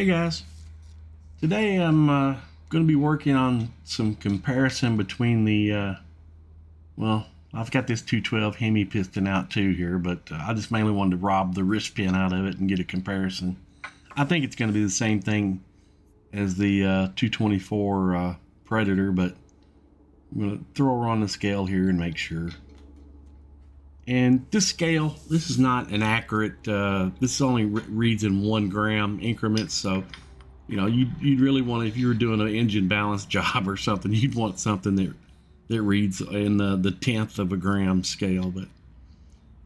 Hey guys, today I'm uh, going to be working on some comparison between the, uh, well, I've got this 212 Hemi piston out too here, but uh, I just mainly wanted to rob the wrist pin out of it and get a comparison. I think it's going to be the same thing as the uh, 224 uh, Predator, but I'm going to throw her on the scale here and make sure. And this scale, this is not an accurate, uh, this only re reads in one gram increments. So, you know, you'd, you'd really want, if you were doing an engine balance job or something, you'd want something that, that reads in the, the tenth of a gram scale. But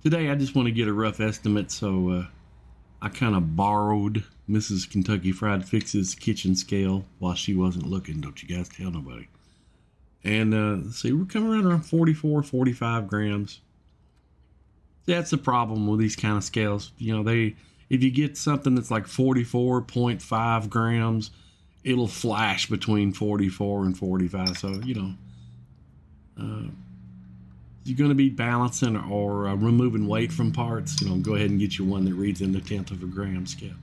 today I just want to get a rough estimate. So uh, I kind of borrowed Mrs. Kentucky Fried Fix's kitchen scale while she wasn't looking. Don't you guys tell nobody. And uh, see, we're coming around around 44, 45 grams that's the problem with these kind of scales. You know, they if you get something that's like 44.5 grams, it'll flash between 44 and 45. So, you know, uh, you're going to be balancing or uh, removing weight from parts, you know, go ahead and get you one that reads in the tenth of a gram scale.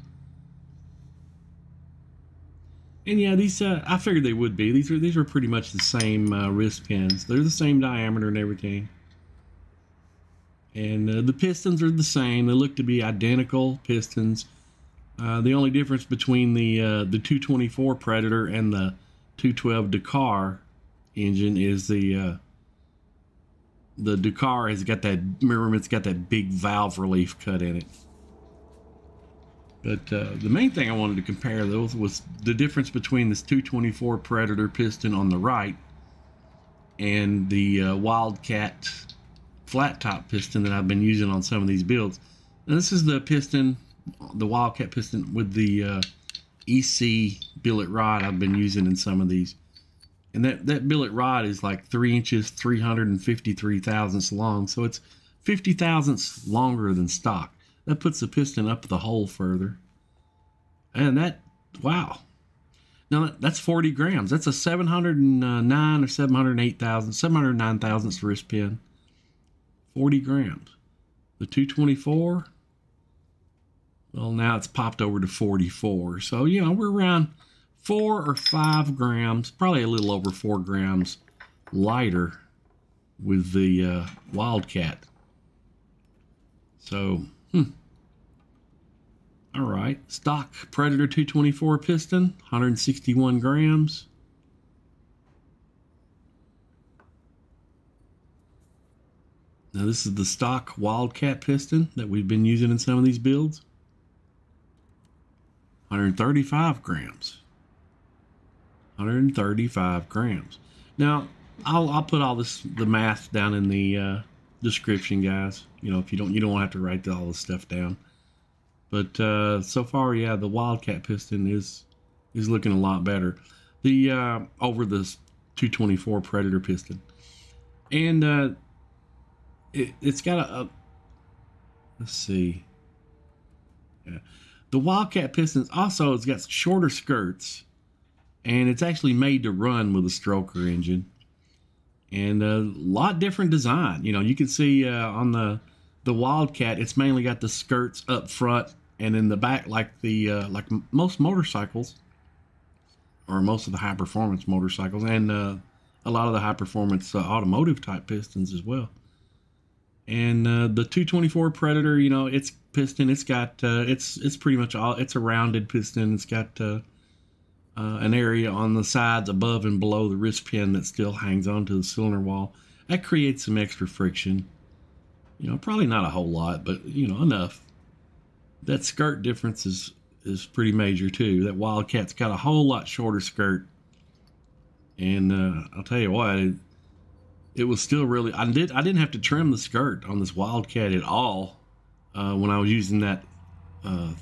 And yeah, these uh, I figured they would be. These are these are pretty much the same uh, wrist pins. They're the same diameter and everything and uh, the pistons are the same. They look to be identical pistons. Uh, the only difference between the uh, the 224 Predator and the 212 Ducar engine is the uh, the Ducar has got that remember it's got that big valve relief cut in it. But uh, the main thing I wanted to compare those was the difference between this 224 Predator piston on the right and the uh, Wildcat flat top piston that I've been using on some of these builds. And this is the piston, the Wildcat piston with the uh, EC billet rod I've been using in some of these. And that, that billet rod is like 3 inches, 353 thousandths long. So it's 50 thousandths longer than stock. That puts the piston up the hole further. And that, wow. Now that's 40 grams. That's a 709 or 708 thousand, 709 thousandths wrist pin. 40 grams. The 224, well, now it's popped over to 44. So, you know, we're around four or five grams, probably a little over four grams lighter with the uh, Wildcat. So, hmm. All right, stock Predator 224 piston, 161 grams. Now this is the stock Wildcat piston that we've been using in some of these builds. 135 grams. 135 grams. Now, I'll, I'll put all this, the math down in the uh, description, guys. You know, if you don't, you don't have to write all this stuff down. But uh, so far, yeah, the Wildcat piston is is looking a lot better. The uh, over this 224 Predator piston. And uh, it, has got a, a, let's see. Yeah. The wildcat pistons also it's got shorter skirts and it's actually made to run with a stroker engine. And a lot different design. You know you can see uh, on the the wildcat it's mainly got the skirts up front and in the back like the uh, like most motorcycles or most of the high performance motorcycles and uh, a lot of the high performance uh, automotive type pistons as well and uh, the 224 Predator, you know, it's piston. It's got uh, it's it's pretty much all. It's a rounded piston. It's got uh, uh, an area on the sides above and below the wrist pin that still hangs onto the cylinder wall. That creates some extra friction. You know, probably not a whole lot, but you know enough. That skirt difference is is pretty major too. That Wildcat's got a whole lot shorter skirt, and uh, I'll tell you what. It was still really I did I didn't have to trim the skirt on this Wildcat at all uh, when I was using that uh,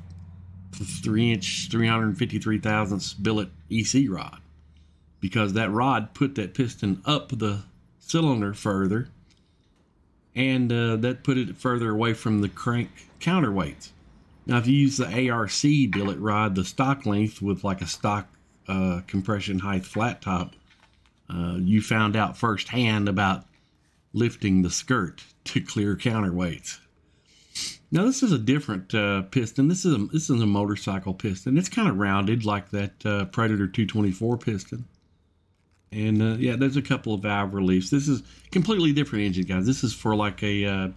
three inch 353 thousandths billet EC rod because that rod put that piston up the cylinder further and uh, that put it further away from the crank counterweights. Now if you use the ARC billet rod the stock length with like a stock uh, compression height flat top uh, you found out firsthand about lifting the skirt to clear counterweights. Now this is a different uh, piston. This is a this is a motorcycle piston. It's kind of rounded like that uh, Predator 224 piston. And uh, yeah, there's a couple of valve reliefs. This is completely different engine, guys. This is for like a uh,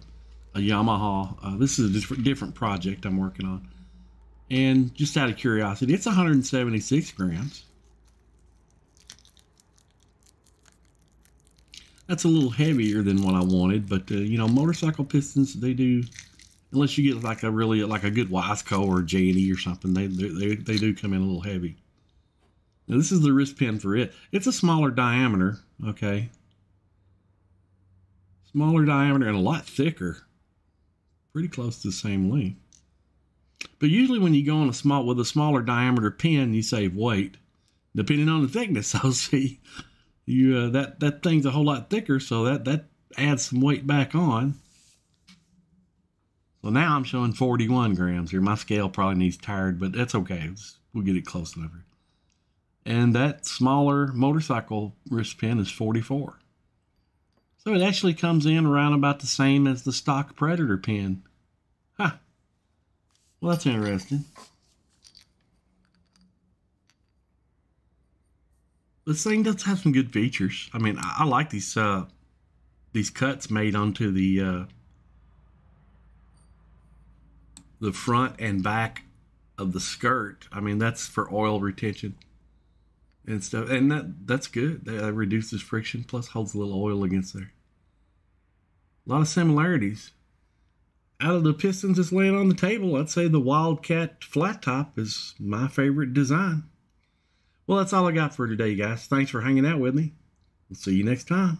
a Yamaha. Uh, this is a different different project I'm working on. And just out of curiosity, it's 176 grams. That's a little heavier than what I wanted, but uh, you know, motorcycle pistons they do unless you get like a really like a good Wiseco or J and E or something, they, they they do come in a little heavy. Now this is the wrist pin for it. It's a smaller diameter, okay. Smaller diameter and a lot thicker. Pretty close to the same length. But usually when you go on a small with a smaller diameter pin, you save weight, depending on the thickness. I'll see, you uh, that that thing's a whole lot thicker, so that that adds some weight back on. So now I'm showing 41 grams here. My scale probably needs tired, but that's okay. It's, we'll get it close enough. And that smaller motorcycle wrist pin is 44. So it actually comes in around about the same as the stock Predator pin. Huh. Well, that's interesting. This thing does have some good features. I mean, I, I like these uh, these cuts made onto the uh, the front and back of the skirt. I mean, that's for oil retention and stuff, and that that's good. That reduces friction, plus holds a little oil against there. A lot of similarities. Out of the pistons that's laying on the table, I'd say the Wildcat flat top is my favorite design. Well, that's all I got for today, guys. Thanks for hanging out with me. We'll see you next time.